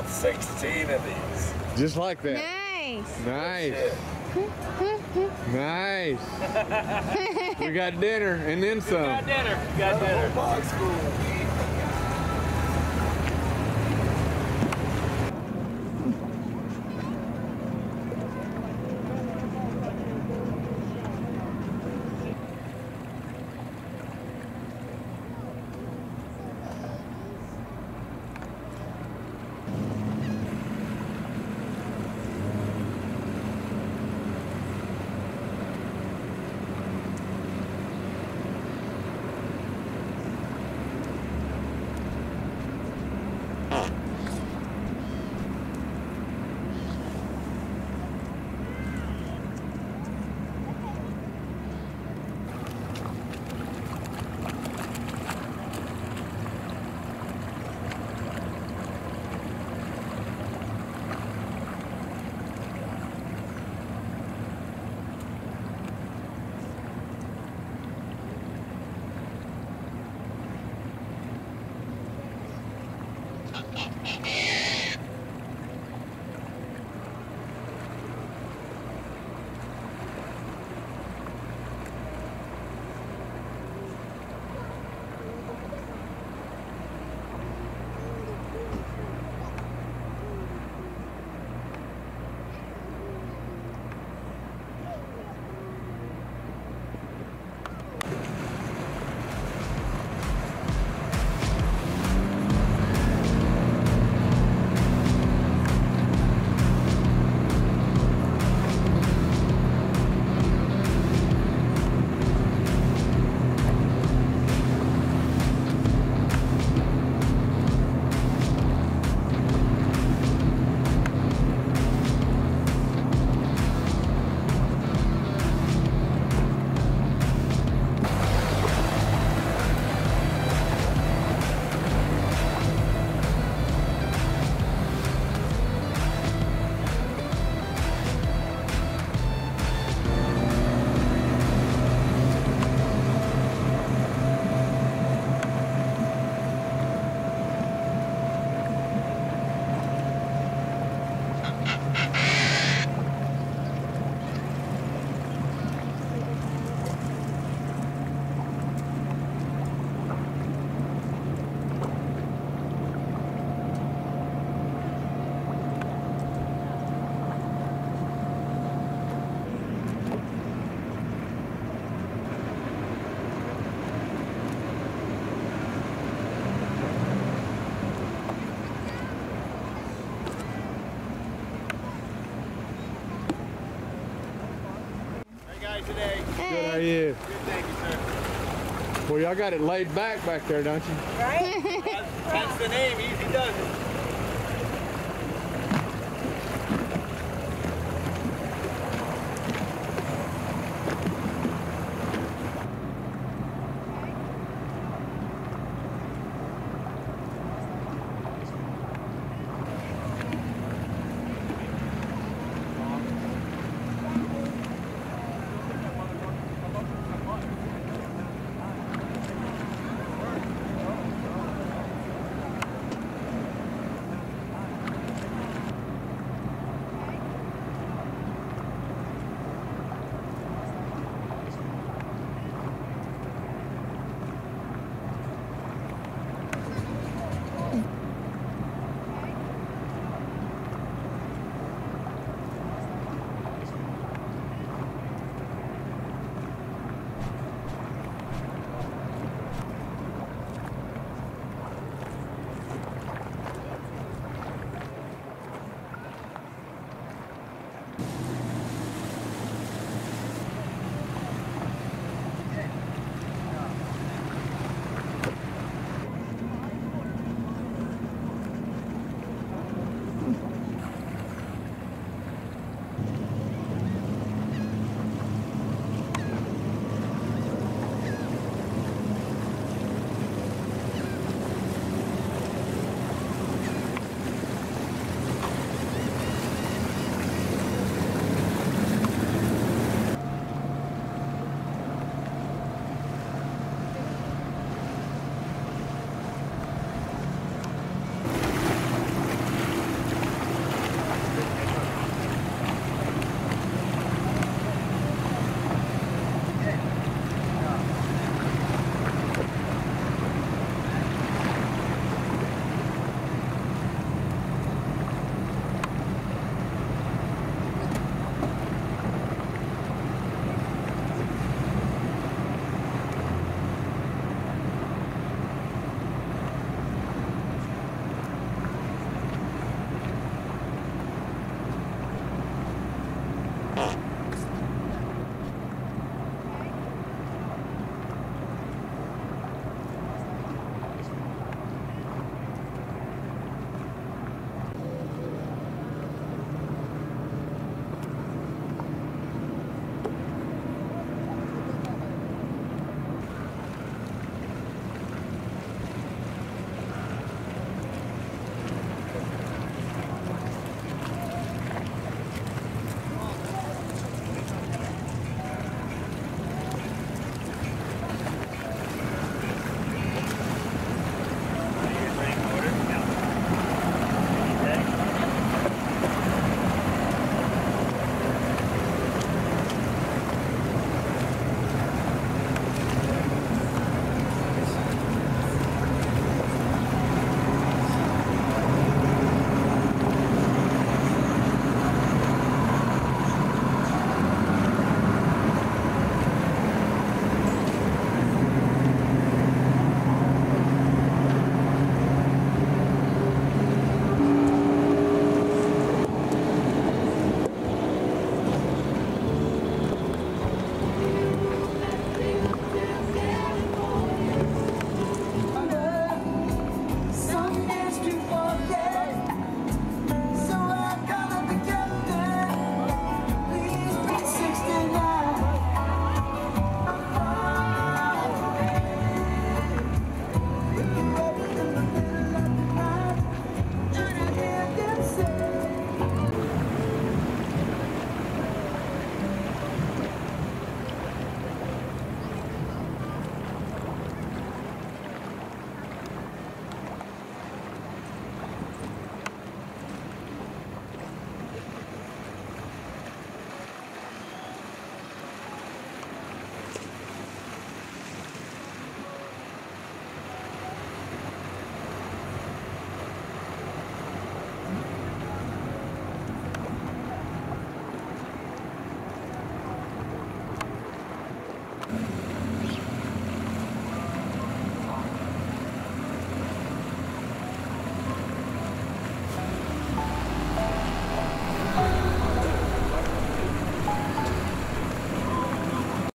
about 16 of these. Just like that. Nice. Nice. Nice. we got dinner and then some. Got dinner. Got dinner. Box full. Hey guys today. Good, how are you? Good, thank you, sir. Well, y'all got it laid back back there, don't you? That's, that's the name. Easy does it.